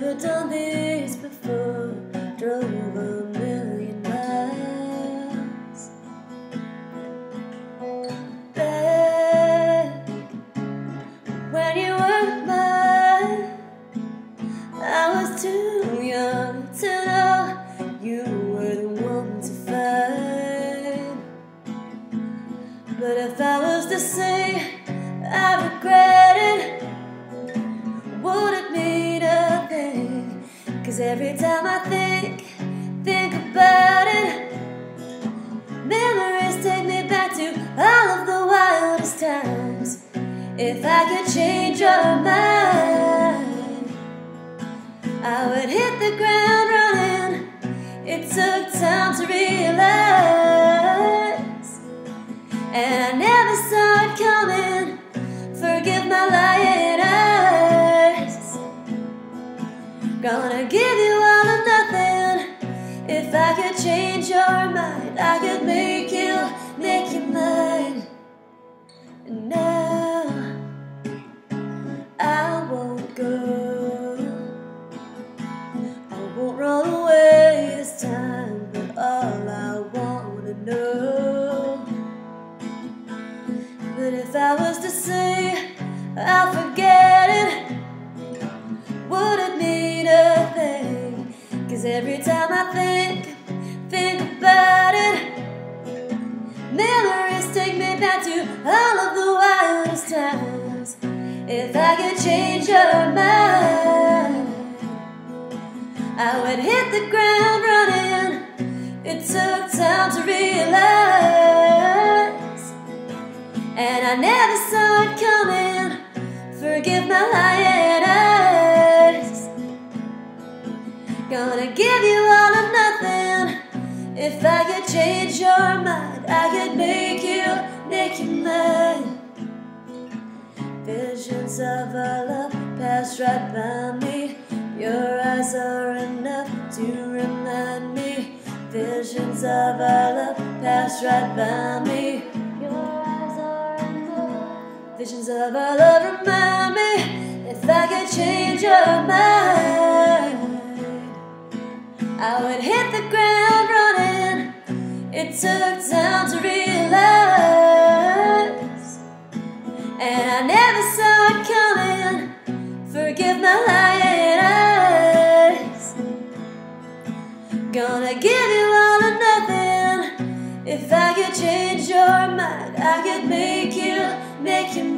done this before, drove a million miles. Back when you were mine, I was too young to know you were the one to find. But if I was to say I regret every time I think, think about it, memories take me back to all of the wildest times. If I could change your mind, I would hit the ground running. It took your mind, I could make you, make you mine. And now I won't go. I won't run away this time, but all I wanna know. But if I was to say I'll forget it, would it mean a thing? Cause every time back to all of the wildest times. If I could change your mind, I would hit the ground running. It took time to realize, and I never saw it coming. Forgive my lying of our love passed right by me. Your eyes are enough to remind me. Visions of our love passed right by me. Your eyes are enough. Visions of our love remind me. If I could change your mind, I would hit the ground running. It took time to I could make you, make you